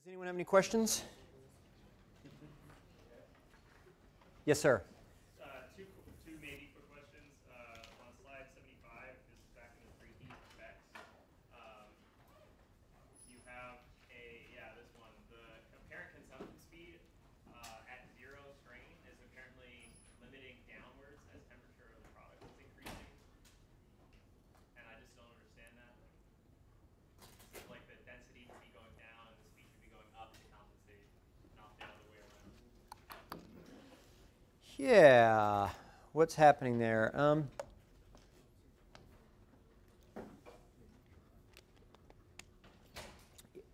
Does anyone have any questions? Yes, sir. Uh, two, two maybe quick questions. Uh, on slide 75, this is back in the preheat specs. Um, you have a, yeah, this one. The apparent consumption speed uh, at zero strain is apparently limiting downwards as temperature of the product is increasing. And I just don't understand that. Seems like the density should be going down and the speed should be going up to compensate, not the other way around. Yeah. What's happening there? Um,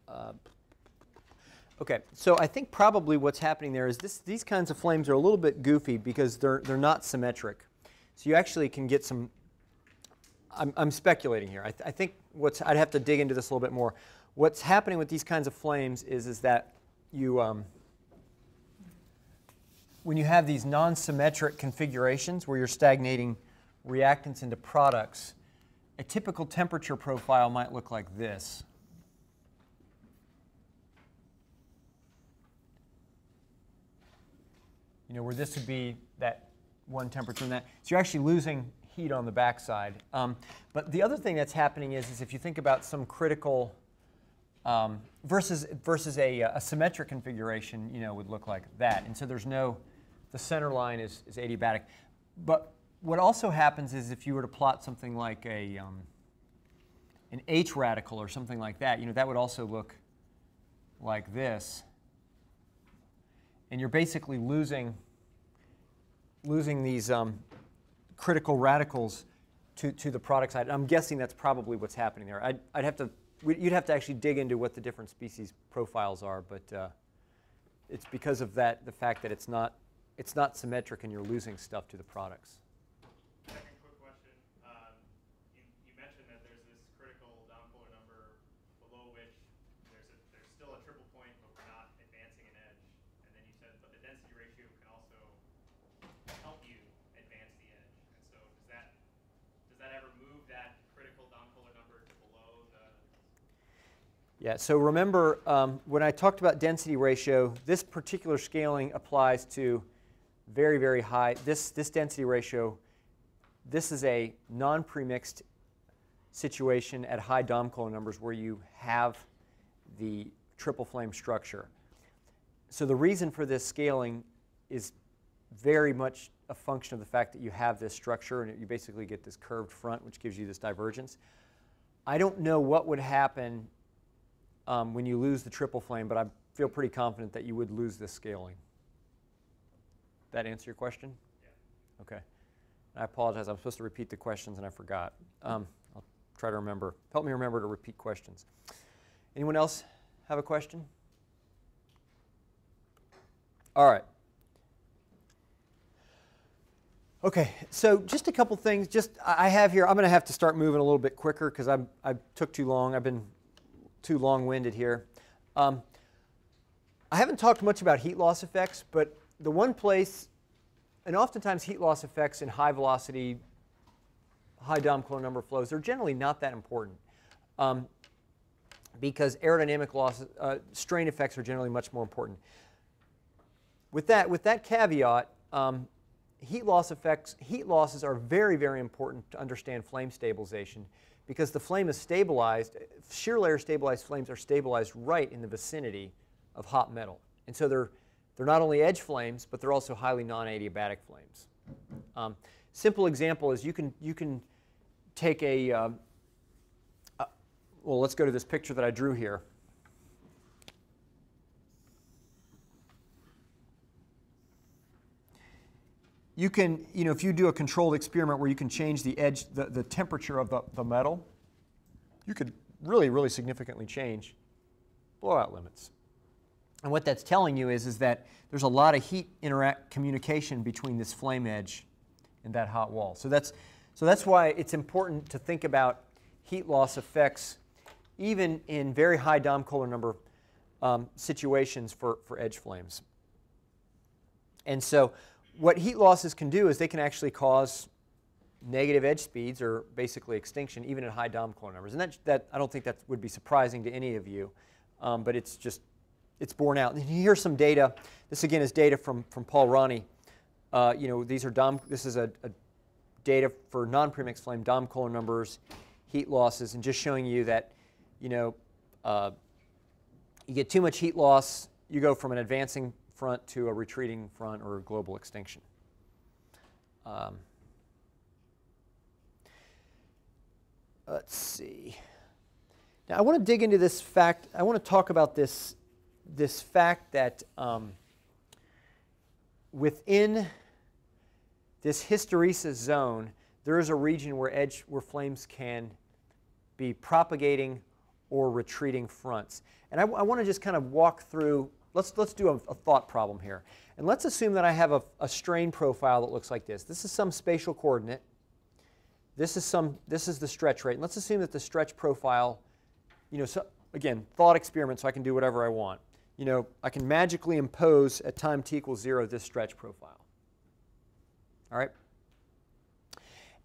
uh, okay, so I think probably what's happening there is this, these kinds of flames are a little bit goofy because they're, they're not symmetric. So you actually can get some, I'm, I'm speculating here. I, th I think what's, I'd have to dig into this a little bit more. What's happening with these kinds of flames is, is that you, um, when you have these non-symmetric configurations where you're stagnating reactants into products, a typical temperature profile might look like this. You know, where this would be that one temperature and that. So you're actually losing heat on the backside. Um, but the other thing that's happening is, is if you think about some critical um, versus versus a, a symmetric configuration, you know, would look like that. And so there's no the center line is, is adiabatic. But what also happens is if you were to plot something like a, um, an H radical or something like that, you know, that would also look like this. And you're basically losing, losing these um, critical radicals to, to the product side. I'm guessing that's probably what's happening there. I'd, I'd have to, you'd have to actually dig into what the different species profiles are, but uh, it's because of that, the fact that it's not it's not symmetric and you're losing stuff to the products. Second quick question. Um, you, you mentioned that there's this critical Damköhler number below which there's, still a triple point, but we're not advancing an edge. And then you said, but the density ratio can also help you advance the edge. Does that ever move that critical Damköhler number below? Yeah. So remember um, when I talked about density ratio, this particular scaling applies to very, very high. This, this density ratio, this is a non-premixed situation at high Damköhler numbers where you have the triple flame structure. So the reason for this scaling is very much a function of the fact that you have this structure and you basically get this curved front which gives you this divergence. I don't know what would happen um, when you lose the triple flame, but I feel pretty confident that you would lose this scaling. That answer your question? Yeah. Okay. I apologize. I'm supposed to repeat the questions and I forgot. Um, I'll try to remember. Help me remember to repeat questions. Anyone else have a question? All right. Okay, so just a couple things. Just I have here. I'm going to have to start moving a little bit quicker because I I took too long. I've been too long-winded here. Um, I haven't talked much about heat loss effects, but the one place, and oftentimes heat loss effects in high velocity, high Damköhler number flows, they're generally not that important um, because aerodynamic loss, uh, strain effects are generally much more important. With that, with that caveat, um, heat loss effects, heat losses are very, very important to understand flame stabilization because the flame is stabilized, shear layer stabilized flames are stabilized right in the vicinity of hot metal. And so they're, they're not only edge flames, but they're also highly non-adiabatic flames. Um, simple example is you can, you can take a, uh, well, let's go to this picture that I drew here. You can, you know, if you do a controlled experiment where you can change the edge, the, the temperature of the, the metal, you could really, really significantly change blowout limits. And what that's telling you is, is that there's a lot of heat interact communication between this flame edge and that hot wall. So that's, so that's why it's important to think about heat loss effects even in very high Damköhler number um, situations for, for edge flames. And so what heat losses can do is they can actually cause negative edge speeds or basically extinction even at high Damköhler numbers. And that, that, I don't think that would be surprising to any of you, um, but it's just it's borne out. And here's some data. This again is data from, from Paul Ronney. Uh, you know, these are dom, this is a, a data for non-premix flame Damköhler numbers, heat losses, and just showing you that, you know, uh, you get too much heat loss, you go from an advancing front to a retreating front or global extinction. Um, let's see. Now I want to dig into this fact. I want to talk about this, this fact that um, within this hysteresis zone, there is a region where edge where flames can be propagating or retreating fronts. And I, I want to just kind of walk through, let's, let's do a, a thought problem here. And let's assume that I have a, a strain profile that looks like this. This is some spatial coordinate. This is, some, this is the stretch rate. And let's assume that the stretch profile, you know, so, again, thought experiment so I can do whatever I want. You know, I can magically impose at time t equals 0 this stretch profile. All right?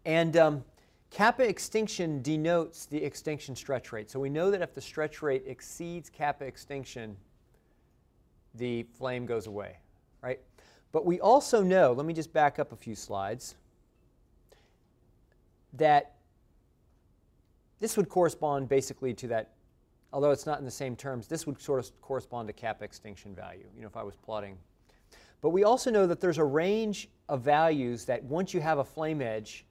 And um, Kappa extinction denotes the extinction stretch rate. So we know that if the stretch rate exceeds kappa extinction, the flame goes away, right? But we also know, let me just back up a few slides, that this would correspond basically to that, although it's not in the same terms, this would sort of correspond to cap extinction value, you know, if I was plotting. But we also know that there's a range of values that once you have a flame edge,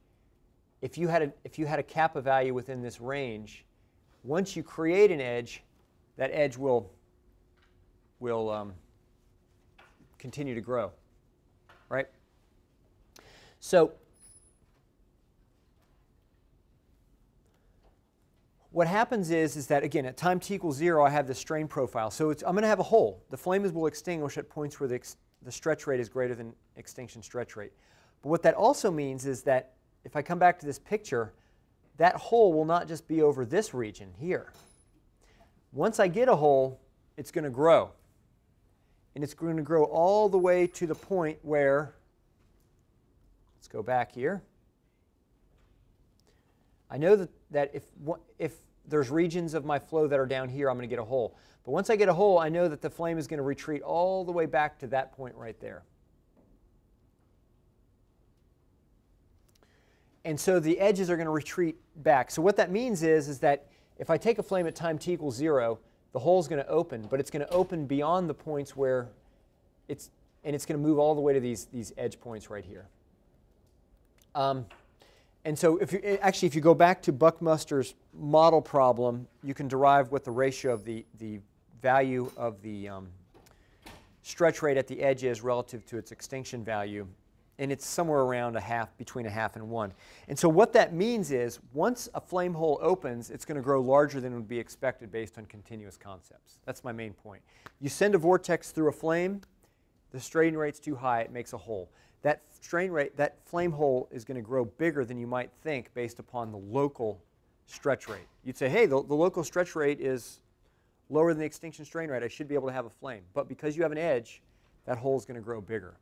if you had a, if you had a kappa value within this range, once you create an edge, that edge will, will um, continue to grow, right? So what happens is, is that, again, at time t equals 0, I have the strain profile. So I'm going to have a hole. The flames will extinguish at points where the, the stretch rate is greater than extinction stretch rate. But what that also means is that if I come back to this picture, that hole will not just be over this region here. Once I get a hole, it's going to grow. And it's going to grow all the way to the point where, let's go back here. I know that, that if, if there's regions of my flow that are down here, I'm going to get a hole. But once I get a hole, I know that the flame is going to retreat all the way back to that point right there. And so the edges are going to retreat back. So what that means is, is that if I take a flame at time t equals 0, the hole is going to open, but it's going to open beyond the points where it's, and it's going to move all the way to these, these edge points right here. Um, and so if you, actually, if you go back to Buckmaster's model problem, you can derive what the ratio of the, the value of the um, stretch rate at the edge is relative to its extinction value and it's somewhere around a half, between a half and one. And so what that means is once a flame hole opens, it's going to grow larger than would be expected based on continuous concepts. That's my main point. You send a vortex through a flame, the strain rate's too high, it makes a hole. That strain rate, that flame hole is going to grow bigger than you might think based upon the local stretch rate. You'd say, hey, the, the local stretch rate is lower than the extinction strain rate. I should be able to have a flame. But because you have an edge, that hole is going to grow bigger.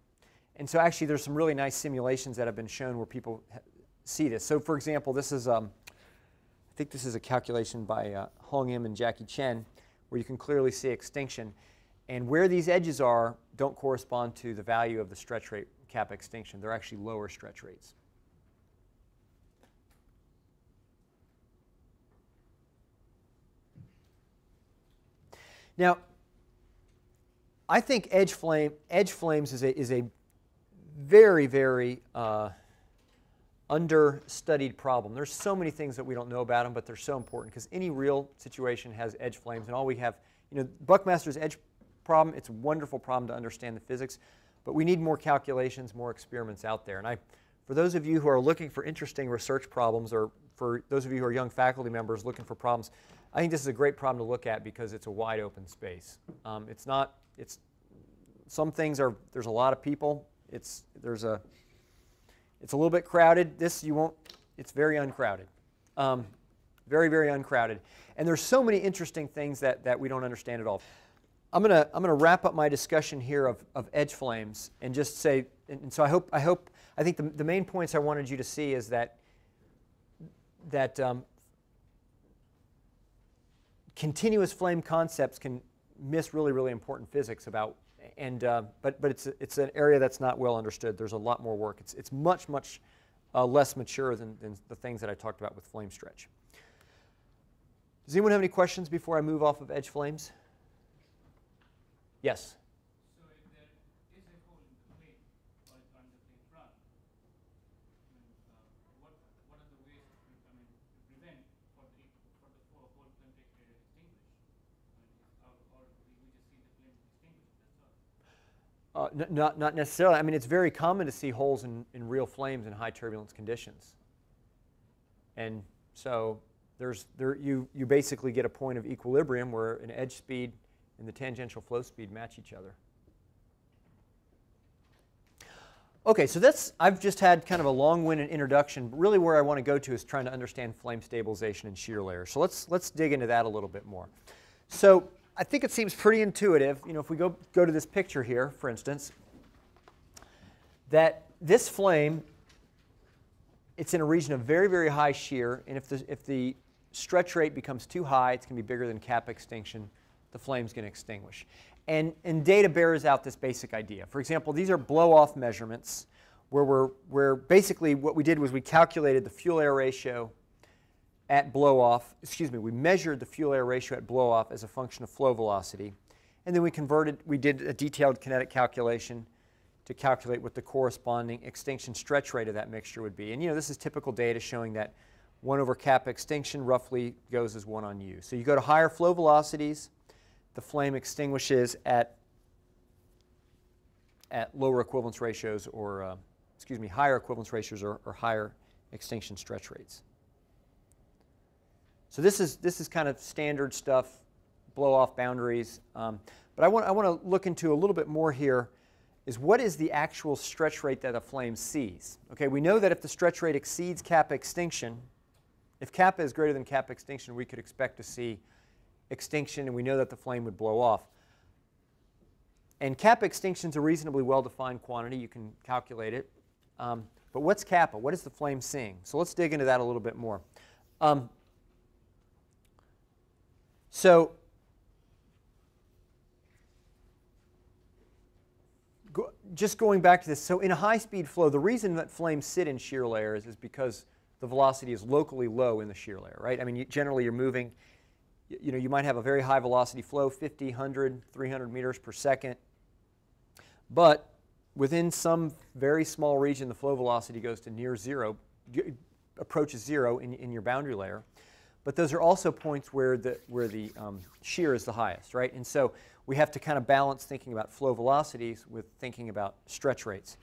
And so actually there's some really nice simulations that have been shown where people see this. So for example, this is, um, I think this is a calculation by uh, Hong Im and Jackie Chen, where you can clearly see extinction. And where these edges are don't correspond to the value of the stretch rate cap extinction. They're actually lower stretch rates. Now, I think edge flame edge flames is a is a very, very uh, understudied problem. There's so many things that we don't know about them, but they're so important because any real situation has edge flames, and all we have, you know, Buckmaster's edge problem, it's a wonderful problem to understand the physics, but we need more calculations, more experiments out there. And I, for those of you who are looking for interesting research problems, or for those of you who are young faculty members looking for problems, I think this is a great problem to look at because it's a wide open space. Um, it's not, it's, some things are, there's a lot of people, it's there's a it's a little bit crowded. This you won't. It's very uncrowded. Um, very very uncrowded. And there's so many interesting things that that we don't understand at all. I'm gonna I'm gonna wrap up my discussion here of, of edge flames and just say and, and so I hope I hope I think the, the main points I wanted you to see is that that um, continuous flame concepts can miss really, really important physics about, and, uh, but, but it's, it's an area that's not well understood. There's a lot more work. It's, it's much, much uh, less mature than, than the things that I talked about with flame stretch. Does anyone have any questions before I move off of edge flames? Yes? So if there is a hole in the plane or on the plane front, I mean, uh, what, what are the ways to, I mean, to prevent for the, for the whole whole plane to get? I mean, or, or we we just see the plane extinguished, that's all. Uh, n- not, not necessarily. I mean, it's very common to see holes in, in real flames in high turbulence conditions. And so there's, there, you, you basically get a point of equilibrium where an edge speed and the tangential flow speed match each other. Okay, so that's, I've just had kind of a long-winded introduction. But really where I want to go to is trying to understand flame stabilization and shear layers. So let's, let's dig into that a little bit more. So I think it seems pretty intuitive, you know, if we go, go to this picture here, for instance, that this flame, it's in a region of very, very high shear, and if the, if the stretch rate becomes too high, it's going to be bigger than cap extinction, the flame's going to extinguish. And, and data bears out this basic idea. For example, these are blow-off measurements where we're, where basically what we did was we calculated the fuel-air ratio at blow-off, excuse me, we measured the fuel-air ratio at blow-off as a function of flow velocity. And then we converted, we did a detailed kinetic calculation to calculate what the corresponding extinction stretch rate of that mixture would be. And you know, this is typical data showing that 1 over kappa extinction roughly goes as 1 on U. So you go to higher flow velocities, the flame extinguishes at, at lower equivalence ratios or, uh, excuse me, higher equivalence ratios or, or higher extinction stretch rates. So this is, this is kind of standard stuff, blow off boundaries. Um, but I want, I want to look into a little bit more here is what is the actual stretch rate that a flame sees? Okay, we know that if the stretch rate exceeds kappa extinction, if kappa is greater than kappa extinction, we could expect to see extinction, and we know that the flame would blow off. And kappa extinction is a reasonably well-defined quantity. You can calculate it. Um, but what's kappa? What is the flame seeing? So let's dig into that a little bit more. Um, so go, just going back to this, so in a high-speed flow, the reason that flames sit in shear layers is because the velocity is locally low in the shear layer, right? I mean, you, generally you're moving, you, know, you might have a very high velocity flow, 50, 100, 300 meters per second, but within some very small region, the flow velocity goes to near zero, approaches zero in, in your boundary layer. But those are also points where the, where the um, shear is the highest, right? And so we have to kind of balance thinking about flow velocities with thinking about stretch rates.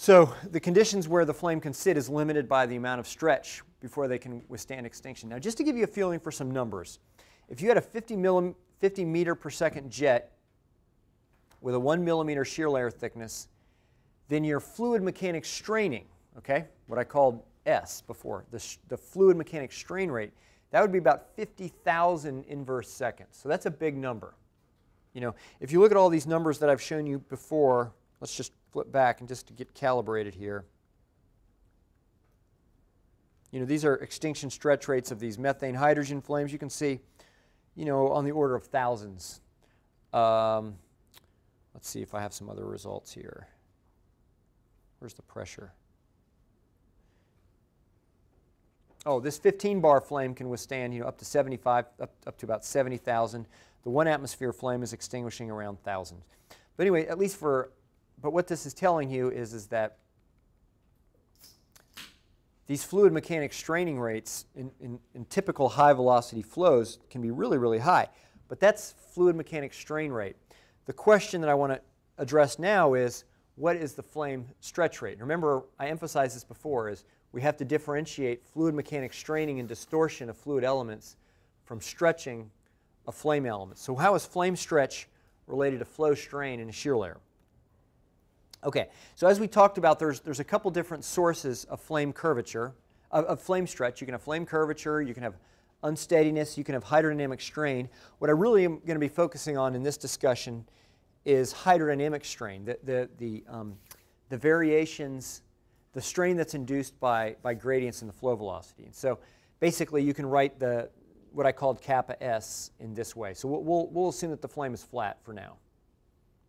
So the conditions where the flame can sit is limited by the amount of stretch before they can withstand extinction. Now, just to give you a feeling for some numbers, if you had a 50, millim, 50 meter per second jet with a 1 millimeter shear layer thickness, then your fluid mechanics straining, okay, what I called S before, the, the fluid mechanics strain rate, that would be about 50,000 inverse seconds. So that's a big number. You know, if you look at all these numbers that I've shown you before, let's just flip back and just to get calibrated here. You know, these are extinction stretch rates of these methane hydrogen flames. You can see, you know, on the order of thousands. Um, let's see if I have some other results here. Where's the pressure? Oh, this 15 bar flame can withstand, you know, up to 75, up, up to about 70,000. The one atmosphere flame is extinguishing around 1,000. But anyway, at least for, but what this is telling you is, is that these fluid mechanics straining rates in, in, in, typical high velocity flows can be really, really high. But that's fluid mechanics strain rate. The question that I want to address now is what is the flame stretch rate? Remember, I emphasized this before, is we have to differentiate fluid mechanics straining and distortion of fluid elements from stretching of flame elements. So how is flame stretch related to flow strain in a shear layer? Okay, so as we talked about, there's, there's a couple different sources of flame curvature, of, of flame stretch. You can have flame curvature, you can have unsteadiness, you can have hydrodynamic strain. What I really am going to be focusing on in this discussion is hydrodynamic strain, the, the, the, um, the variations, the strain that's induced by, by gradients in the flow velocity. And so basically you can write the, what I called kappa S in this way. So we'll, we'll, we'll assume that the flame is flat for now.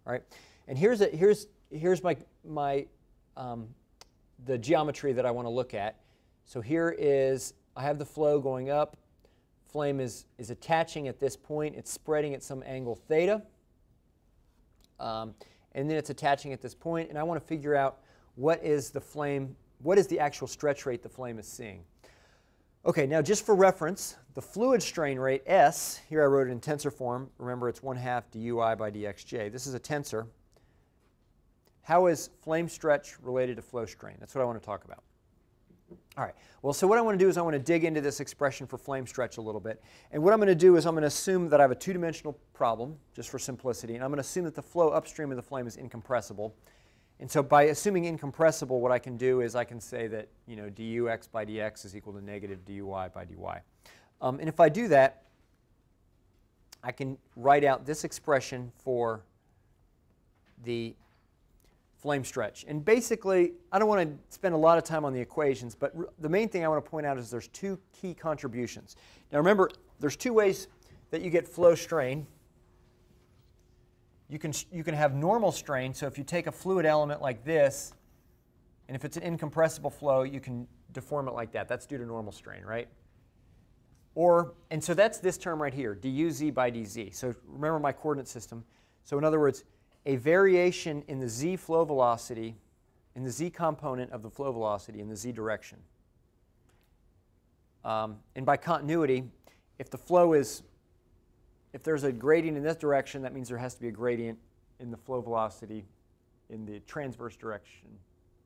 All right, and here's, a, here's, here's my, my, um, the geometry that I want to look at. So here is, I have the flow going up. Flame is, is attaching at this point. It's spreading at some angle theta. Um, and then it's attaching at this point. and I want to figure out what is the flame, what is the actual stretch rate the flame is seeing. Okay, now just for reference, the fluid strain rate, S, here I wrote it in tensor form. Remember, it's 1 half dui by dxj. This is a tensor. How is flame stretch related to flow strain? That's what I want to talk about. All right, well, so what I want to do is I want to dig into this expression for flame stretch a little bit. And what I'm going to do is I'm going to assume that I have a two-dimensional problem, just for simplicity, and I'm going to assume that the flow upstream of the flame is incompressible. And so by assuming incompressible, what I can do is I can say that you know dux by dx is equal to negative duy by dy. Um, and if I do that, I can write out this expression for the flame stretch. And basically, I don't want to spend a lot of time on the equations, but the main thing I want to point out is there's two key contributions. Now remember, there's two ways that you get flow strain. You can, you can have normal strain, so if you take a fluid element like this, and if it's an incompressible flow, you can deform it like that. That's due to normal strain, right? Or, and so that's this term right here, duz by dz. So remember my coordinate system. So in other words, a variation in the z flow velocity, in the z component of the flow velocity in the z direction. Um, and by continuity, if the flow is if there's a gradient in this direction, that means there has to be a gradient in the flow velocity in the transverse direction,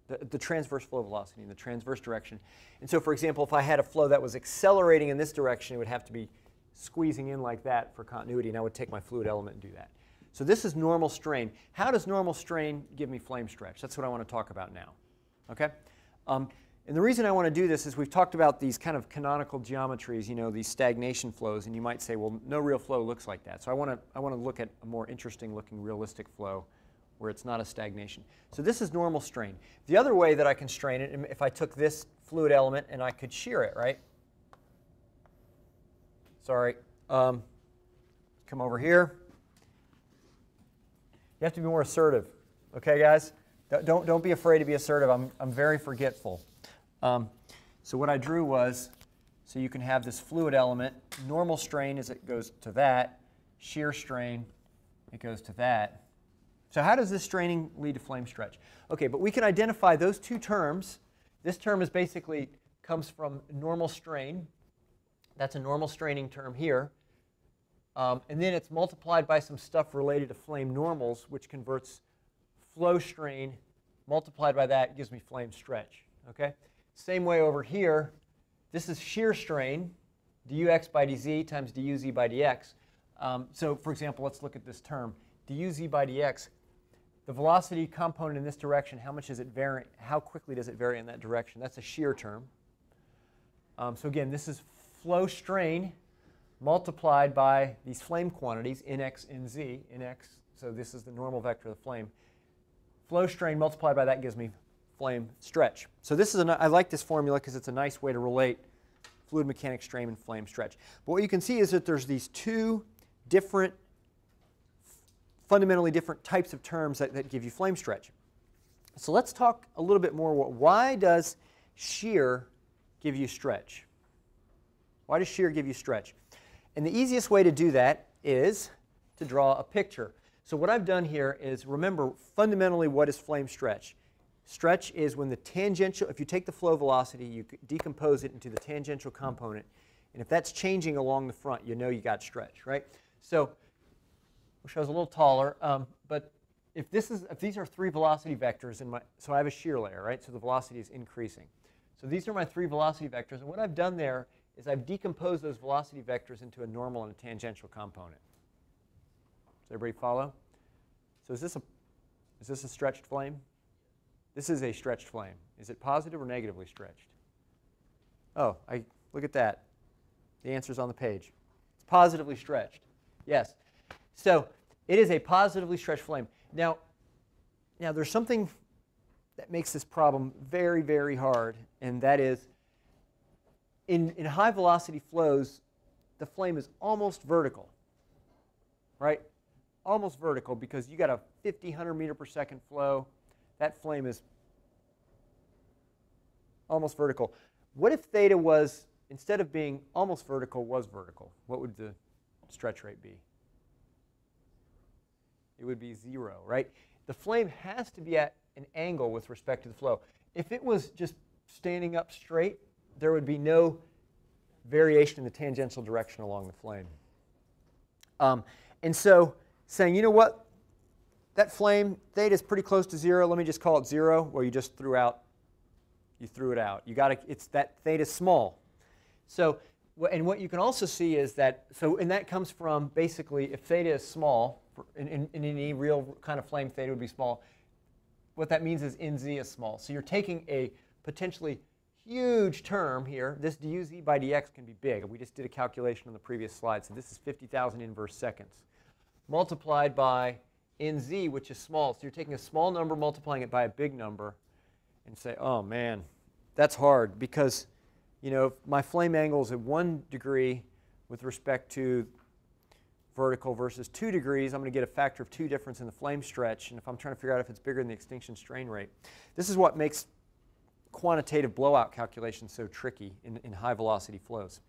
the, the, transverse flow velocity in the transverse direction. And so, for example, if I had a flow that was accelerating in this direction, it would have to be squeezing in like that for continuity, and I would take my fluid element and do that. So this is normal strain. How does normal strain give me flame stretch? That's what I want to talk about now. Okay? Um, and the reason I want to do this is we've talked about these kind of canonical geometries, you know, these stagnation flows, and you might say, well, no real flow looks like that. So I want to, I want to look at a more interesting looking realistic flow where it's not a stagnation. So this is normal strain. The other way that I can strain it, if I took this fluid element and I could shear it, right? Sorry. Um, come over here. You have to be more assertive. Okay, guys? Don't, don't be afraid to be assertive. I'm, I'm very forgetful. Um, so what I drew was, so you can have this fluid element, normal strain as it goes to that, shear strain, it goes to that. So how does this straining lead to flame stretch? Okay, but we can identify those two terms. This term is basically comes from normal strain. That's a normal straining term here. Um, and then it's multiplied by some stuff related to flame normals, which converts flow strain multiplied by that gives me flame stretch. Okay? Same way over here, this is shear strain, dux by dz times duz by dx. Um, so for example, let's look at this term. duz by dx, the velocity component in this direction, how much is it vary, how quickly does it vary in that direction? That's a shear term. Um, so again, this is flow strain multiplied by these flame quantities, nx, nz, nx, so this is the normal vector of the flame. Flow strain multiplied by that gives me flame stretch. So this is I like this formula because it's a nice way to relate fluid mechanics strain and flame stretch. But what you can see is that there's these two different, fundamentally different types of terms that, that give you flame stretch. So let's talk a little bit more. Why does shear give you stretch? Why does shear give you stretch? And the easiest way to do that is to draw a picture. So what I've done here is remember fundamentally what is flame stretch. Stretch is when the tangential, if you take the flow velocity, you decompose it into the tangential component. And if that's changing along the front, you know you got stretch, right? So, wish I was a little taller, um, but if this is, if these are three velocity vectors in my, so I have a shear layer, right? So the velocity is increasing. So these are my three velocity vectors, and what I've done there is I've decomposed those velocity vectors into a normal and a tangential component. Does everybody follow? So is this a, is this a stretched flame? This is a stretched flame. Is it positive or negatively stretched? Oh, I, look at that. The answer's on the page. It's positively stretched. Yes. So it is a positively stretched flame. Now, now there's something that makes this problem very, very hard, and that is in, in high velocity flows, the flame is almost vertical, right? Almost vertical because you got a 50, 100 meter per second flow. That flame is almost vertical. What if theta was, instead of being almost vertical, was vertical? What would the stretch rate be? It would be zero, right? The flame has to be at an angle with respect to the flow. If it was just standing up straight, there would be no variation in the tangential direction along the flame. Um, and so saying, you know what, that flame, theta is pretty close to zero. Let me just call it zero. Well, you just threw out, you threw it out. You got to, it's that theta small. So, and what you can also see is that, so, and that comes from basically if theta is small, in, in, in any real kind of flame, theta would be small. What that means is NZ is small. So you're taking a potentially huge term here. This du z by dx can be big. We just did a calculation on the previous slide. So this is 50,000 inverse seconds multiplied by nz, which is small. So you're taking a small number, multiplying it by a big number, and say, oh man, that's hard because, you know, my flame angle is at one degree with respect to vertical versus two degrees, I'm going to get a factor of two difference in the flame stretch. And if I'm trying to figure out if it's bigger than the extinction strain rate, this is what makes quantitative blowout calculations so tricky in, in high velocity flows.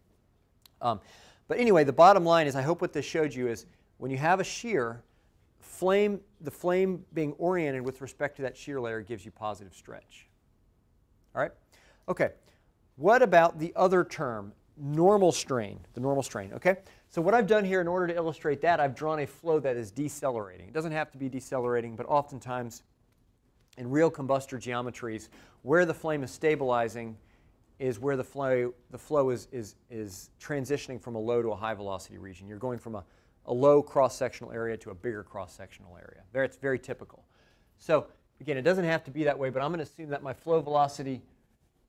Um, but anyway, the bottom line is I hope what this showed you is when you have a shear, flame, the flame being oriented with respect to that shear layer gives you positive stretch. All right? Okay. What about the other term, normal strain, the normal strain, okay? So what I've done here in order to illustrate that, I've drawn a flow that is decelerating. It doesn't have to be decelerating, but oftentimes in real combustor geometries, where the flame is stabilizing is where the flow, the flow is, is, is transitioning from a low to a high velocity region. You're going from a, a low cross-sectional area to a bigger cross-sectional area. There, it's very typical. So again, it doesn't have to be that way, but I'm going to assume that my flow velocity,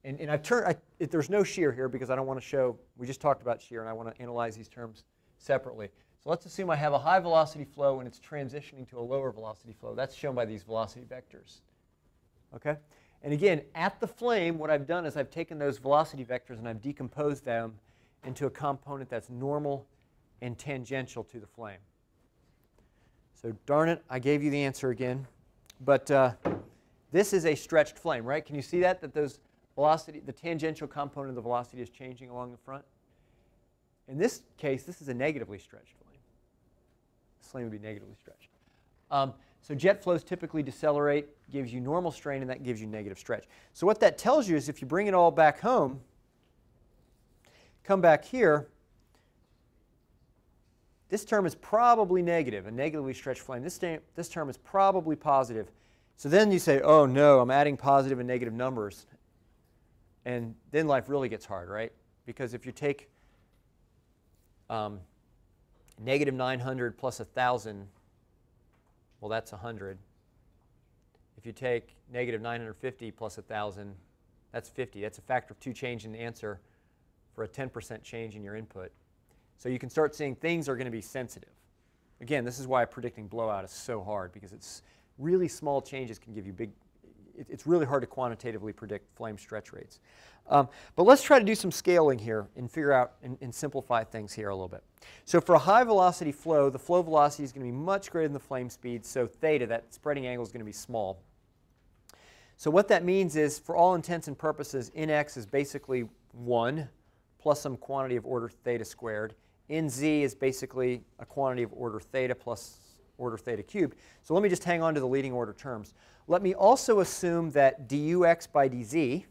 and, and I've turned, I, it, there's no shear here because I don't want to show, we just talked about shear and I want to analyze these terms separately. So let's assume I have a high velocity flow and it's transitioning to a lower velocity flow. That's shown by these velocity vectors. Okay? And again, at the flame, what I've done is I've taken those velocity vectors and I've decomposed them into a component that's normal and tangential to the flame. So darn it, I gave you the answer again. But uh, this is a stretched flame, right? Can you see that? That those velocity, the tangential component of the velocity is changing along the front? In this case, this is a negatively stretched flame. This flame would be negatively stretched. Um, so jet flows typically decelerate, gives you normal strain, and that gives you negative stretch. So what that tells you is if you bring it all back home, come back here, this term is probably negative, a negatively stretched flame. This, this term is probably positive. So then you say, oh no, I'm adding positive and negative numbers. And then life really gets hard, right? Because if you take um, negative 900 plus 1,000 well, that's 100. If you take negative 950 plus 1,000, that's 50. That's a factor of two change in the answer for a 10% change in your input. So you can start seeing things are going to be sensitive. Again, this is why predicting blowout is so hard because it's really small changes can give you big, it's really hard to quantitatively predict flame stretch rates. Um, but let's try to do some scaling here and figure out and, and, simplify things here a little bit. So for a high velocity flow, the flow velocity is going to be much greater than the flame speed, so theta, that spreading angle, is going to be small. So what that means is, for all intents and purposes, Nx is basically 1 plus some quantity of order theta squared. Nz is basically a quantity of order theta plus order theta cubed. So let me just hang on to the leading order terms. Let me also assume that dux by dz,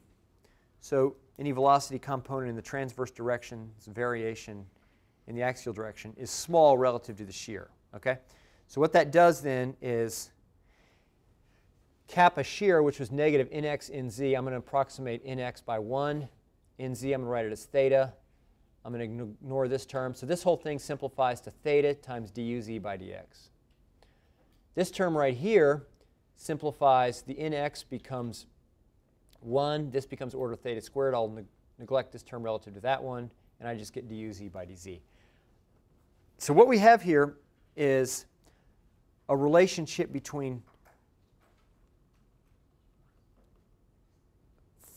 so any velocity component in the transverse direction, variation in the axial direction, is small relative to the shear. Okay? So what that does then is kappa shear, which was negative nx nz, I'm going to approximate nx by 1. nz, I'm going to write it as theta. I'm going to ignore this term. So this whole thing simplifies to theta times duz by dx. This term right here simplifies. The nx becomes 1. This becomes order theta squared. I'll ne neglect this term relative to that one, and I just get duz by dz. So what we have here is a relationship between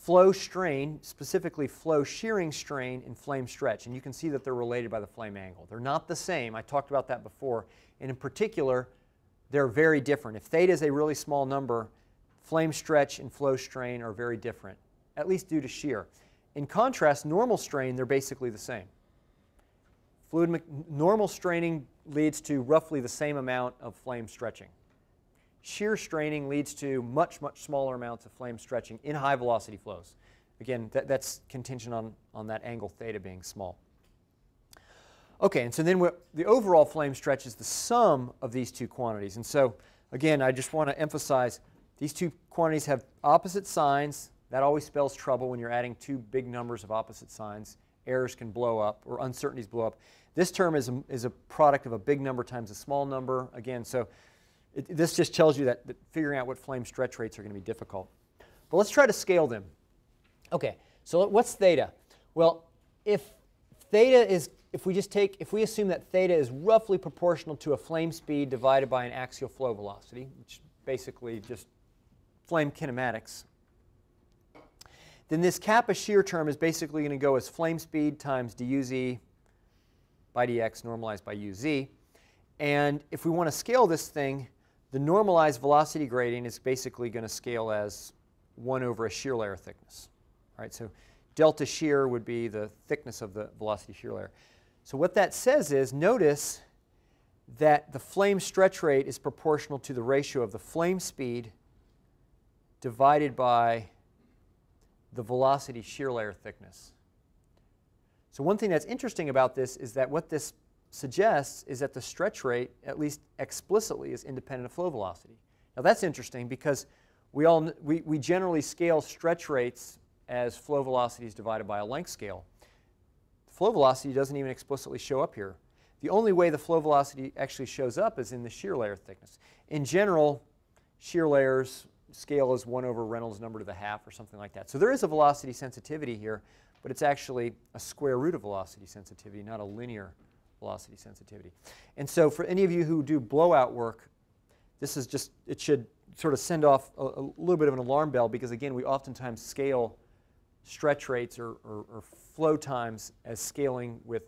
flow strain, specifically flow shearing strain and flame stretch. And you can see that they're related by the flame angle. They're not the same. I talked about that before. And in particular, they're very different. If theta is a really small number, flame stretch and flow strain are very different, at least due to shear. In contrast, normal strain, they're basically the same. Fluid normal straining leads to roughly the same amount of flame stretching. Shear straining leads to much, much smaller amounts of flame stretching in high velocity flows. Again, that, that's contingent on, on that angle theta being small. Okay, and so then the overall flame stretch is the sum of these two quantities. And so, again, I just want to emphasize these two quantities have opposite signs. That always spells trouble when you're adding two big numbers of opposite signs. Errors can blow up or uncertainties blow up. This term is a, is a product of a big number times a small number. Again, so it, this just tells you that, that figuring out what flame stretch rates are going to be difficult. But let's try to scale them. Okay, so what's theta? Well, if theta is, if we just take, if we assume that theta is roughly proportional to a flame speed divided by an axial flow velocity, which basically just flame kinematics, then this kappa shear term is basically going to go as flame speed times duz by dx normalized by uz. And if we want to scale this thing, the normalized velocity gradient is basically going to scale as 1 over a shear layer thickness. All right, so delta shear would be the thickness of the velocity shear layer. So what that says is, notice that the flame stretch rate is proportional to the ratio of the flame speed divided by the velocity shear layer thickness. So one thing that's interesting about this is that what this suggests is that the stretch rate, at least explicitly, is independent of flow velocity. Now that's interesting because we, all, we, we generally scale stretch rates as flow velocities divided by a length scale. Flow velocity doesn't even explicitly show up here. The only way the flow velocity actually shows up is in the shear layer thickness. In general, shear layers scale as 1 over Reynolds number to the half or something like that. So there is a velocity sensitivity here, but it's actually a square root of velocity sensitivity, not a linear velocity sensitivity. And so for any of you who do blowout work, this is just, it should sort of send off a, a little bit of an alarm bell because again, we oftentimes scale stretch rates or, or, or flow times as scaling with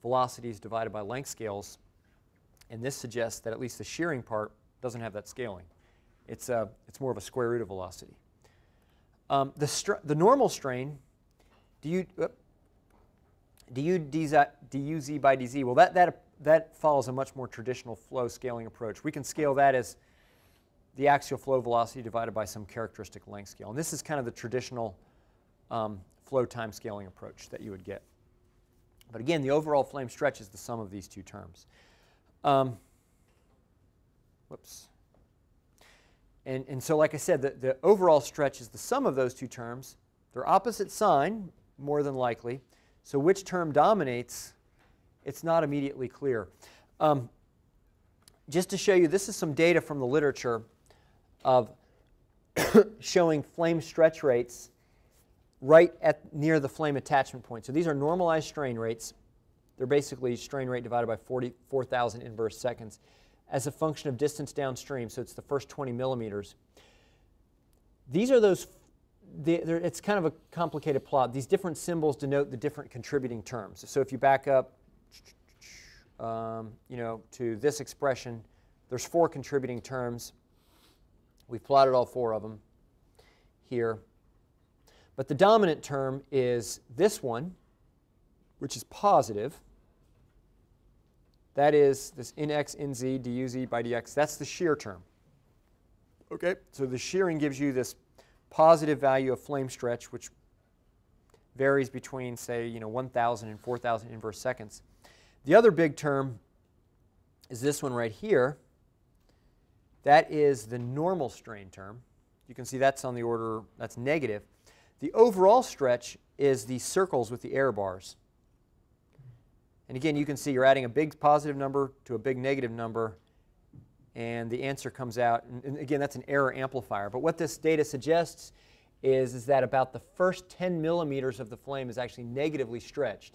velocities divided by length scales. And this suggests that at least the shearing part doesn't have that scaling. It's, a, it's more of a square root of velocity. Um, the, the normal strain, do you, uh, du, dz, by dz, well, that, that, that follows a much more traditional flow scaling approach. We can scale that as the axial flow velocity divided by some characteristic length scale. And this is kind of the traditional um, flow time scaling approach that you would get. But again, the overall flame stretch is the sum of these two terms. Um, whoops. And, and so, like I said, the, the overall stretch is the sum of those two terms. They're opposite sign, more than likely. So which term dominates, it's not immediately clear. Um, just to show you, this is some data from the literature of showing flame stretch rates right at near the flame attachment point. So these are normalized strain rates. They're basically strain rate divided by 44,000 inverse seconds as a function of distance downstream. So it's the first 20 millimeters. These are those it's kind of a complicated plot. These different symbols denote the different contributing terms. So if you back up um, you know, to this expression, there's four contributing terms. We've plotted all four of them here. But the dominant term is this one, which is positive. That is this in x, in z, duz by dx. That's the shear term. Okay, so the shearing gives you this positive value of flame stretch, which varies between, say, you know, 1,000 and 4,000 inverse seconds. The other big term is this one right here. That is the normal strain term. You can see that's on the order, that's negative. The overall stretch is the circles with the error bars. And again, you can see you're adding a big positive number to a big negative number, and the answer comes out. And, again, that's an error amplifier. But what this data suggests is, is that about the first 10 millimeters of the flame is actually negatively stretched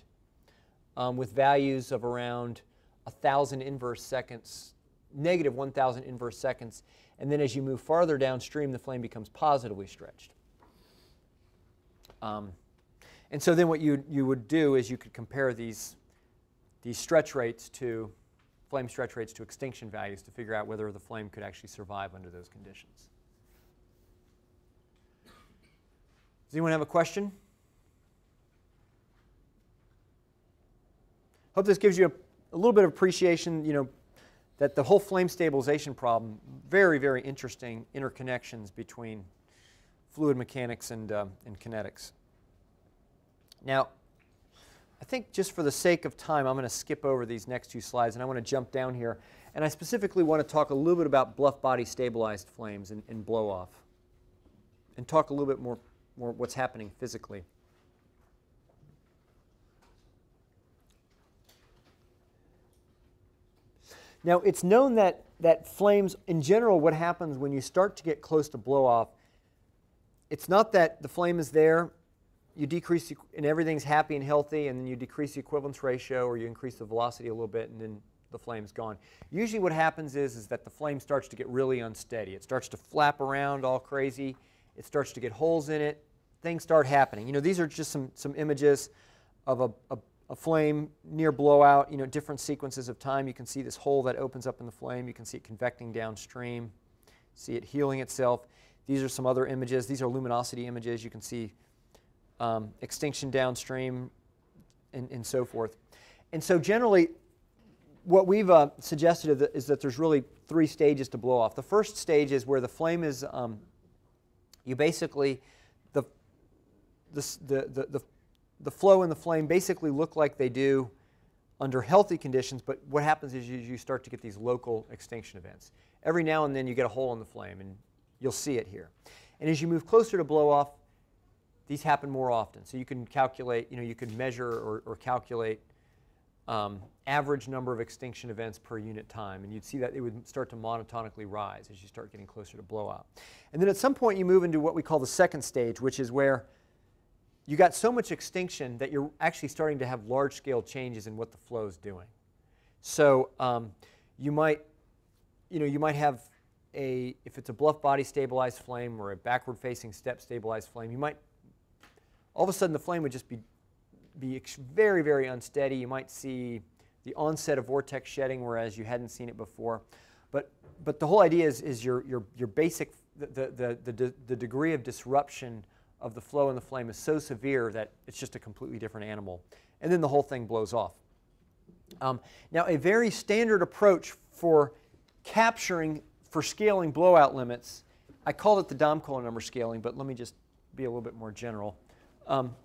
um, with values of around 1,000 inverse seconds, negative 1,000 inverse seconds. And then as you move farther downstream, the flame becomes positively stretched. Um, and so then what you, you would do is you could compare these, these stretch rates to, flame stretch rates to extinction values to figure out whether the flame could actually survive under those conditions. Does anyone have a question? Hope this gives you a, a little bit of appreciation, you know, that the whole flame stabilization problem, very, very interesting interconnections between fluid mechanics and, uh, and kinetics. Now, I think just for the sake of time, I'm going to skip over these next two slides and I want to jump down here. And I specifically want to talk a little bit about bluff body stabilized flames and, and blow off and talk a little bit more, more what's happening physically. Now, it's known that, that flames, in general, what happens when you start to get close to blow off, it's not that the flame is there you decrease and everything's happy and healthy, and then you decrease the equivalence ratio or you increase the velocity a little bit, and then the flame's gone. Usually, what happens is, is that the flame starts to get really unsteady. It starts to flap around all crazy. It starts to get holes in it. Things start happening. You know, these are just some, some images of a, a, a flame near blowout, you know, different sequences of time. You can see this hole that opens up in the flame. You can see it convecting downstream, see it healing itself. These are some other images. These are luminosity images. You can see um, extinction downstream, and, and, so forth. And so generally, what we've uh, suggested is that there's really three stages to blow off. The first stage is where the flame is, um, you basically, the, the, the, the, the flow and the flame basically look like they do under healthy conditions, but what happens is you, you start to get these local extinction events. Every now and then you get a hole in the flame, and you'll see it here. And as you move closer to blow off, these happen more often. So you can calculate, you know, you could measure or, or calculate um, average number of extinction events per unit time. And you'd see that it would start to monotonically rise as you start getting closer to blowout. And then at some point you move into what we call the second stage, which is where you got so much extinction that you're actually starting to have large scale changes in what the flow is doing. So um, you might, you know, you might have a, if it's a bluff body stabilized flame or a backward facing step stabilized flame, you might all of a sudden the flame would just be, be very, very unsteady. You might see the onset of vortex shedding, whereas you hadn't seen it before. But, but the whole idea is, is your, your, your basic, the, the, the, the degree of disruption of the flow in the flame is so severe that it's just a completely different animal. And then the whole thing blows off. Um, now, a very standard approach for capturing, for scaling blowout limits, I called it the Damköhler number scaling, but let me just be a little bit more general. Um,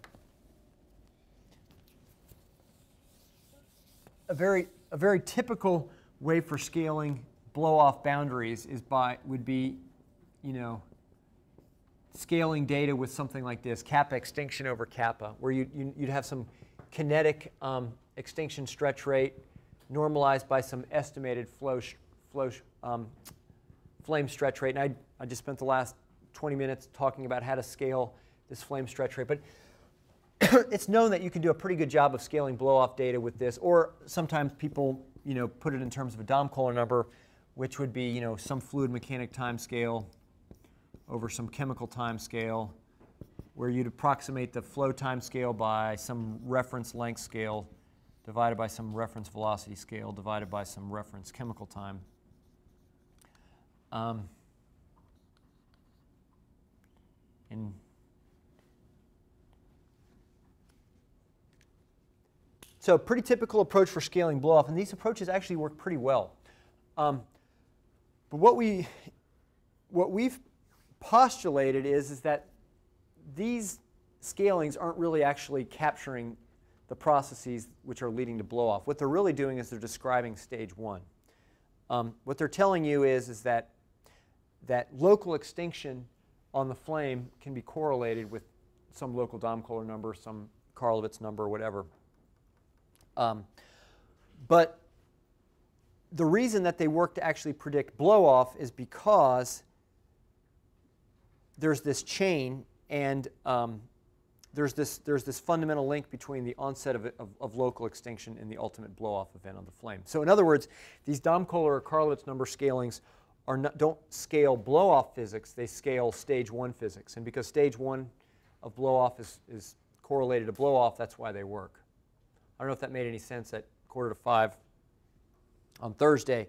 a very a very typical way for scaling blow off boundaries is by would be, you know, scaling data with something like this, kappa extinction over kappa, where you, you, would have some kinetic um, extinction stretch rate normalized by some estimated flow, flow um, flame stretch rate. And I, I just spent the last 20 minutes talking about how to scale this flame stretch rate. But it's known that you can do a pretty good job of scaling blow-off data with this, or sometimes people, you know, put it in terms of a Damköhler number, which would be, you know, some fluid mechanic time scale over some chemical time scale, where you'd approximate the flow time scale by some reference length scale divided by some reference velocity scale divided by some reference chemical time. Um, and So pretty typical approach for scaling blow-off, and these approaches actually work pretty well. Um, but what, we, what we've postulated is, is that these scalings aren't really actually capturing the processes which are leading to blow-off. What they're really doing is they're describing stage one. Um, what they're telling you is, is that, that local extinction on the flame can be correlated with some local Damköhler number, some Karlovitz number, whatever. Um, but the reason that they work to actually predict blow off is because there's this chain and um, there's, this, there's this fundamental link between the onset of, of, of, local extinction and the ultimate blow off event on the flame. So, in other words, these Damköhler or Karlovitz number scalings are not, don't scale blow off physics, they scale stage one physics. And because stage one of blow off is, is correlated to blow off. That's why they work. I don't know if that made any sense at quarter to five on Thursday,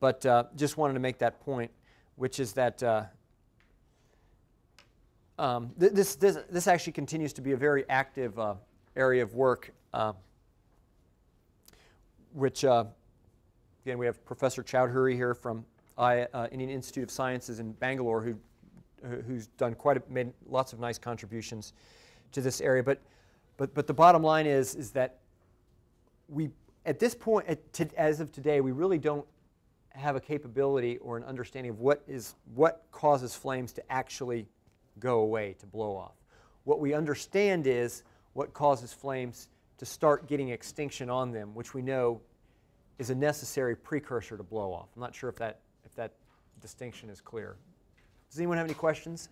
but uh, just wanted to make that point, which is that uh, um, th- this, this, this actually continues to be a very active uh, area of work, uh, which, uh, again, we have Professor Chaudhuri here from I, uh, Indian Institute of Sciences in Bangalore, who, who's done quite a, made lots of nice contributions to this area. But, but, but the bottom line is, is that we, at this point, at to, as of today, we really don't have a capability or an understanding of what is what causes flames to actually go away, to blow off. What we understand is what causes flames to start getting extinction on them, which we know is a necessary precursor to blow off. I'm not sure if that, if that distinction is clear. Does anyone have any questions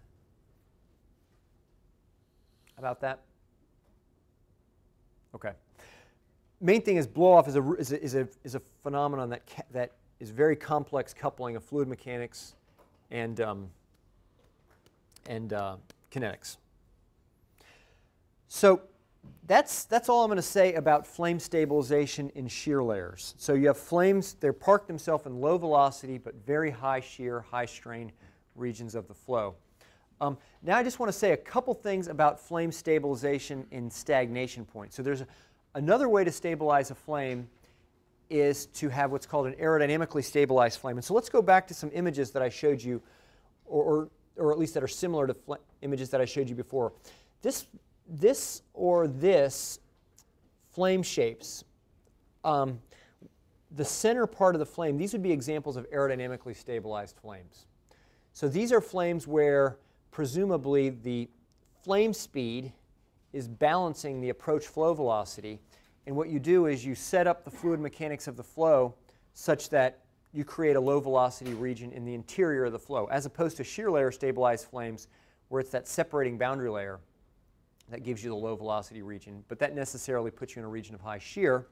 about that? Okay. Main thing is blow off is a, is a, is a, is a phenomenon that, that is very complex coupling of fluid mechanics and um, and uh, kinetics. So that's, that's all I'm going to say about flame stabilization in shear layers. So you have flames, they're parked themselves in low velocity but very high shear, high strain regions of the flow. Um, now I just want to say a couple things about flame stabilization in stagnation points. So there's a, another way to stabilize a flame is to have what's called an aerodynamically stabilized flame. And so let's go back to some images that I showed you, or, or or at least that are similar to images that I showed you before. This, this or this flame shapes, um, the center part of the flame, these would be examples of aerodynamically stabilized flames. So these are flames where presumably the flame speed is balancing the approach flow velocity. And what you do is you set up the fluid mechanics of the flow such that you create a low velocity region in the interior of the flow, as opposed to shear layer stabilized flames, where it's that separating boundary layer that gives you the low velocity region, but that necessarily puts you in a region of high shear.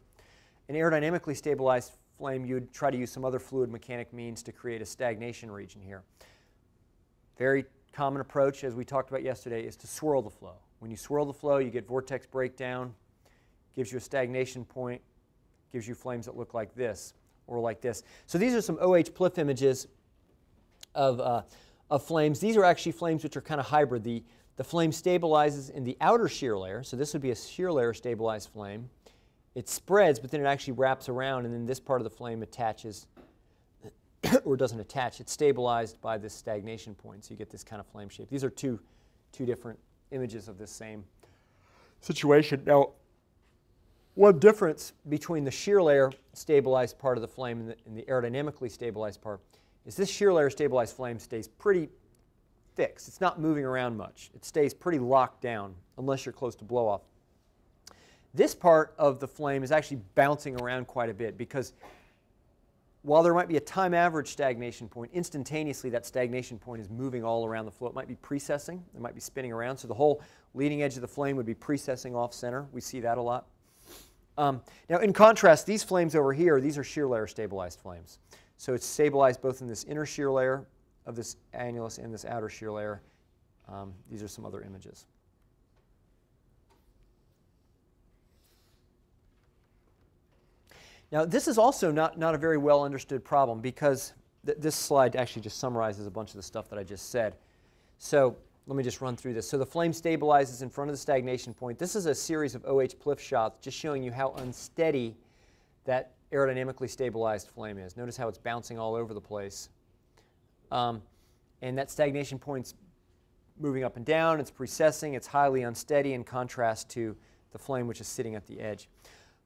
An aerodynamically stabilized flame, you'd try to use some other fluid mechanic means to create a stagnation region here. Very common approach, as we talked about yesterday, is to swirl the flow. When you swirl the flow, you get vortex breakdown, gives you a stagnation point, gives you flames that look like this or like this. So these are some OH PLIF images of, uh, of flames. These are actually flames which are kind of hybrid. The, the flame stabilizes in the outer shear layer, so this would be a shear layer stabilized flame. It spreads, but then it actually wraps around, and then this part of the flame attaches or doesn't attach. It's stabilized by this stagnation point, so you get this kind of flame shape. These are two, two different images of this same situation. Now, one difference between the shear layer stabilized part of the flame and the, and the, aerodynamically stabilized part is this shear layer stabilized flame stays pretty fixed. It's not moving around much. It stays pretty locked down unless you're close to blow off. This part of the flame is actually bouncing around quite a bit because while there might be a time average stagnation point, instantaneously that stagnation point is moving all around the flow. It might be precessing, it might be spinning around. So the whole leading edge of the flame would be precessing off center. We see that a lot. Um, now, in contrast, these flames over here, these are shear layer stabilized flames. So it's stabilized both in this inner shear layer of this annulus and this outer shear layer. Um, these are some other images. Now, this is also not, not a very well understood problem because th this slide actually just summarizes a bunch of the stuff that I just said. So let me just run through this. So the flame stabilizes in front of the stagnation point. This is a series of OH PLIF shots just showing you how unsteady that aerodynamically stabilized flame is. Notice how it's bouncing all over the place. Um, and that stagnation point's moving up and down, it's precessing, it's highly unsteady in contrast to the flame which is sitting at the edge.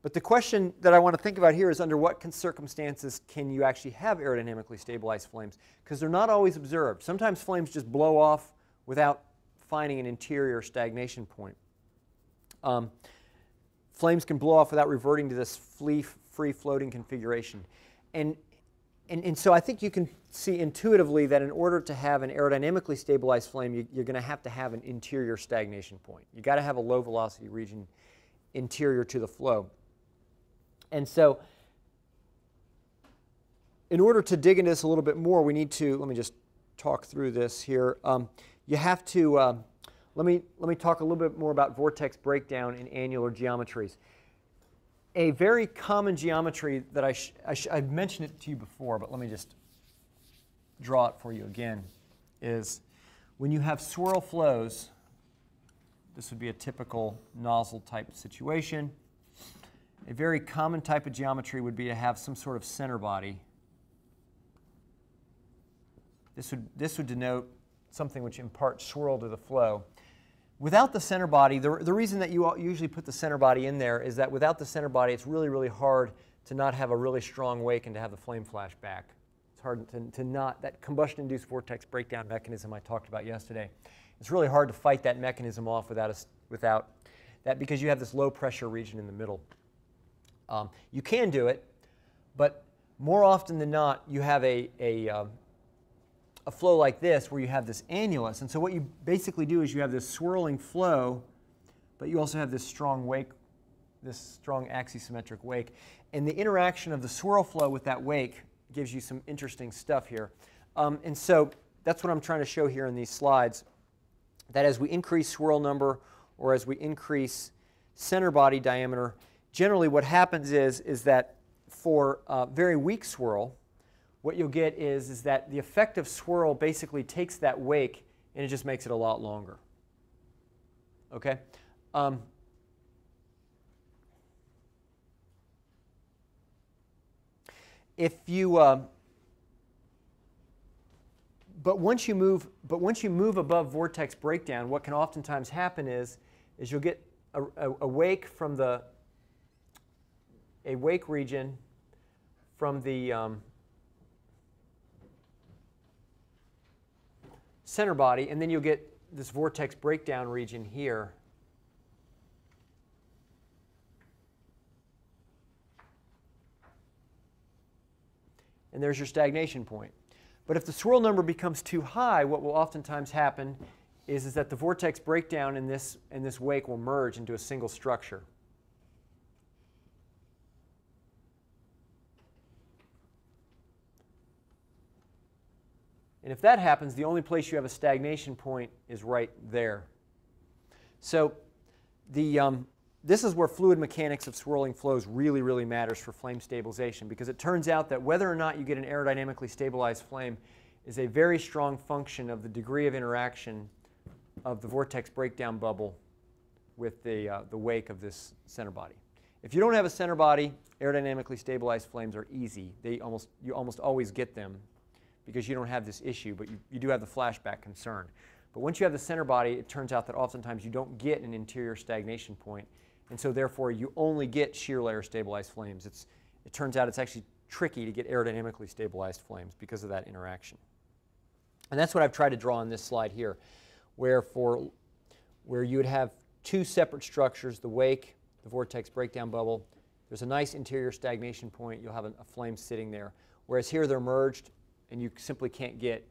But the question that I want to think about here is under what circumstances can you actually have aerodynamically stabilized flames? Because they're not always observed. Sometimes flames just blow off without finding an interior stagnation point. Um, flames can blow off without reverting to this free floating configuration. And, and, and so I think you can see intuitively that in order to have an aerodynamically stabilized flame, you, are going to have to have an interior stagnation point. You've got to have a low velocity region interior to the flow. And so in order to dig into this a little bit more, we need to, let me just talk through this here. Um, you have to uh, let me, let me talk a little bit more about vortex breakdown in annular geometries. A very common geometry that I, I I've mentioned it to you before, but let me just draw it for you again, is when you have swirl flows, this would be a typical nozzle type situation. A very common type of geometry would be to have some sort of center body. This would, this would denote something which imparts swirl to the flow. Without the center body, the, the reason that you usually put the center body in there is that without the center body, it's really, really hard to not have a really strong wake and to have the flame flash back. It's hard to, to not, that combustion-induced vortex breakdown mechanism I talked about yesterday. It's really hard to fight that mechanism off without, a, without that because you have this low pressure region in the middle. Um, you can do it, but more often than not, you have a, a, um, a flow like this where you have this annulus. And so what you basically do is you have this swirling flow, but you also have this strong wake, this strong axisymmetric wake. And the interaction of the swirl flow with that wake gives you some interesting stuff here. Um, and so that's what I'm trying to show here in these slides, that as we increase swirl number or as we increase center body diameter, generally what happens is, is that for uh, very weak swirl, what you'll get is, is that the effective swirl basically takes that wake and it just makes it a lot longer. Okay? Um, if you, uh, but once you move, but once you move above vortex breakdown, what can oftentimes happen is, is you'll get a, a, a wake from the, a wake region from the um, center body, and then you'll get this vortex breakdown region here. And there's your stagnation point. But if the swirl number becomes too high, what will oftentimes happen is, is that the vortex breakdown in this, in this wake will merge into a single structure. And if that happens, the only place you have a stagnation point is right there. So the, um, this is where fluid mechanics of swirling flows really, really matters for flame stabilization because it turns out that whether or not you get an aerodynamically stabilized flame is a very strong function of the degree of interaction of the vortex breakdown bubble with the, uh, the wake of this center body. If you don't have a center body, aerodynamically stabilized flames are easy. They almost, you almost always get them because you don't have this issue, but you, you do have the flashback concern. But once you have the center body, it turns out that oftentimes you don't get an interior stagnation point, and so therefore you only get shear layer stabilized flames. It's, it turns out it's actually tricky to get aerodynamically stabilized flames because of that interaction. And that's what I've tried to draw on this slide here, where, for, where you would have two separate structures, the wake, the vortex breakdown bubble. There's a nice interior stagnation point. You'll have a, a flame sitting there. Whereas here they're merged and you simply can't get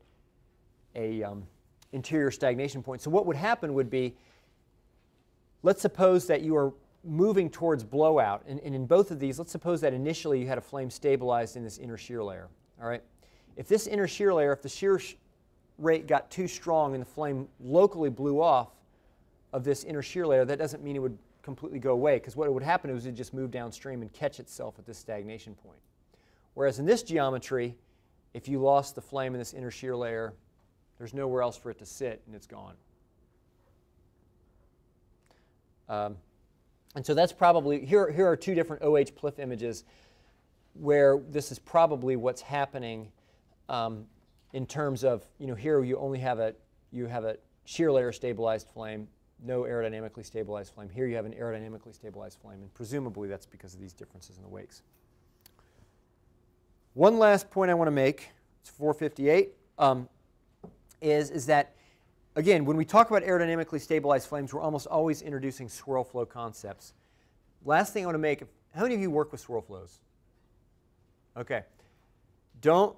a um, interior stagnation point. So what would happen would be, let's suppose that you are moving towards blowout. And, and, in both of these, let's suppose that initially you had a flame stabilized in this inner shear layer. All right? If this inner shear layer, if the shear sh rate got too strong and the flame locally blew off of this inner shear layer, that doesn't mean it would completely go away because what would happen is it would just move downstream and catch itself at this stagnation point. Whereas in this geometry, if you lost the flame in this inner shear layer, there's nowhere else for it to sit and it's gone. Um, and so that's probably, here, here are two different OH PLIF images where this is probably what's happening um, in terms of, you know, here you only have a, you have a shear layer stabilized flame, no aerodynamically stabilized flame. Here you have an aerodynamically stabilized flame, and presumably that's because of these differences in the wakes. One last point I want to make, it's 458, um, is, is that, again, when we talk about aerodynamically stabilized flames, we're almost always introducing swirl flow concepts. Last thing I want to make, how many of you work with swirl flows? Okay. Don't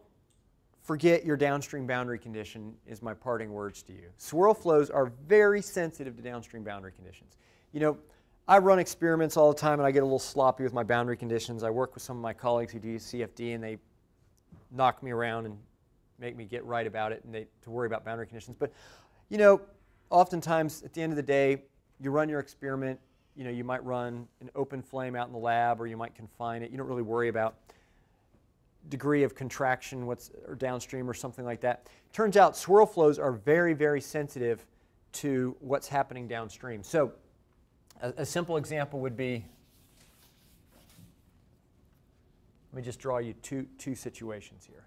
forget your downstream boundary condition is my parting words to you. Swirl flows are very sensitive to downstream boundary conditions. You know, I run experiments all the time and I get a little sloppy with my boundary conditions. I work with some of my colleagues who do CFD and they knock me around and make me get right about it and they, to worry about boundary conditions. But, you know, oftentimes at the end of the day, you run your experiment. You know, you might run an open flame out in the lab, or you might confine it. You don't really worry about degree of contraction, what's or downstream, or something like that. Turns out swirl flows are very, very sensitive to what's happening downstream. So, a, a simple example would be. Let me just draw you two, two situations here.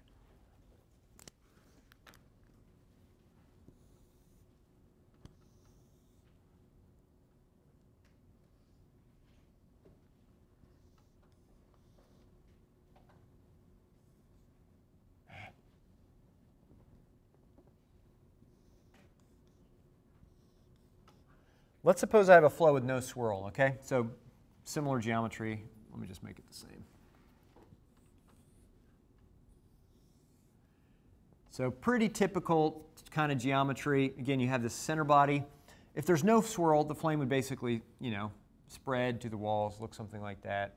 Let's suppose I have a flow with no swirl, okay? So similar geometry. Let me just make it the same. So pretty typical kind of geometry. Again, you have this center body. If there's no swirl, the flame would basically, you know, spread to the walls, look something like that.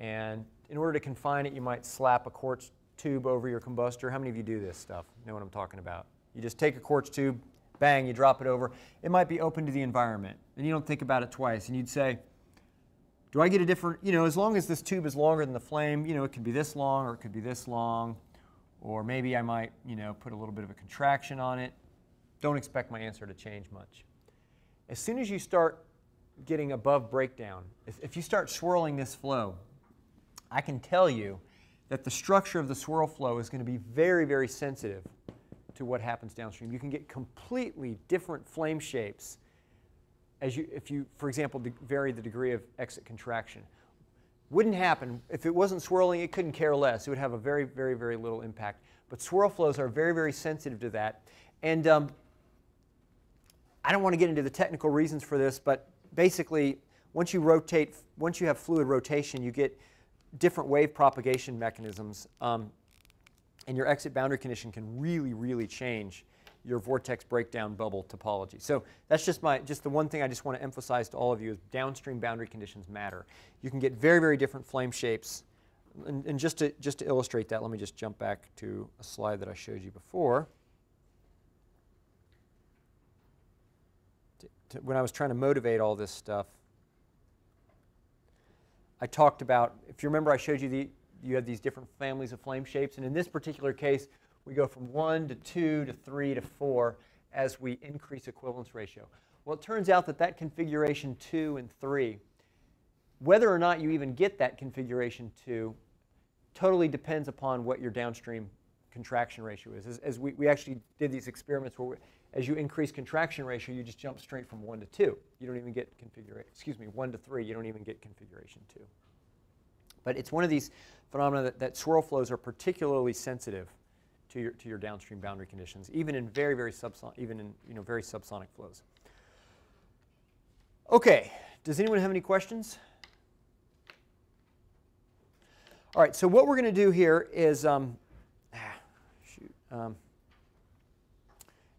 And in order to confine it, you might slap a quartz tube over your combustor. How many of you do this stuff? Know what I'm talking about? You just take a quartz tube, bang, you drop it over. It might be open to the environment, and you don't think about it twice. And you'd say, do I get a different, you know, as long as this tube is longer than the flame, you know, it could be this long or it could be this long, or maybe I might, you know, put a little bit of a contraction on it. Don't expect my answer to change much. As soon as you start getting above breakdown, if, if you start swirling this flow, I can tell you that the structure of the swirl flow is going to be very, very sensitive to what happens downstream. You can get completely different flame shapes as you, if you, for example, vary the degree of exit contraction. Wouldn't happen. If it wasn't swirling, it couldn't care less. It would have a very, very, very little impact. But swirl flows are very, very sensitive to that. And um, I don't want to get into the technical reasons for this, but basically, once you rotate, once you have fluid rotation, you get different wave propagation mechanisms. Um, and your exit boundary condition can really, really change your vortex breakdown bubble topology. So that's just my just the one thing I just want to emphasize to all of you is downstream boundary conditions matter. You can get very, very different flame shapes. And, and just to just to illustrate that, let me just jump back to a slide that I showed you before. To, to, when I was trying to motivate all this stuff, I talked about, if you remember I showed you the, you have these different families of flame shapes. And in this particular case, we go from 1 to 2 to 3 to 4 as we increase equivalence ratio. Well, it turns out that that configuration 2 and 3, whether or not you even get that configuration 2, totally depends upon what your downstream contraction ratio is. As, as we, we actually did these experiments where we, as you increase contraction ratio, you just jump straight from 1 to 2. You don't even get configuration, excuse me, 1 to 3, you don't even get configuration 2. But it's one of these phenomena that, that swirl flows are particularly sensitive to your, to your downstream boundary conditions, even in very, very subsonic, even in you know, very subsonic flows. Okay, does anyone have any questions? All right, so what we're going to do here is, um, shoot, um,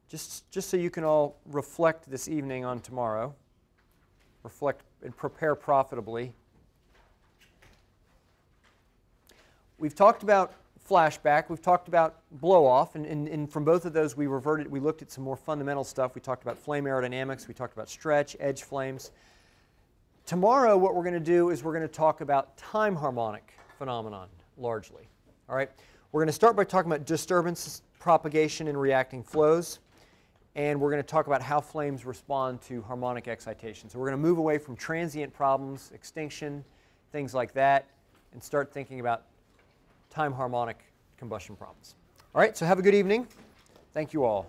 just, just so you can all reflect this evening on tomorrow, reflect and prepare profitably. We've talked about flashback, we've talked about blow off, and, and, and, from both of those we reverted, we looked at some more fundamental stuff. We talked about flame aerodynamics, we talked about stretch, edge flames. Tomorrow, what we're going to do is we're going to talk about time harmonic phenomenon largely. All right? We're going to start by talking about disturbance, propagation, and reacting flows. And we're going to talk about how flames respond to harmonic excitation. So we're going to move away from transient problems, extinction, things like that, and start thinking about time harmonic combustion problems. All right, so have a good evening. Thank you all.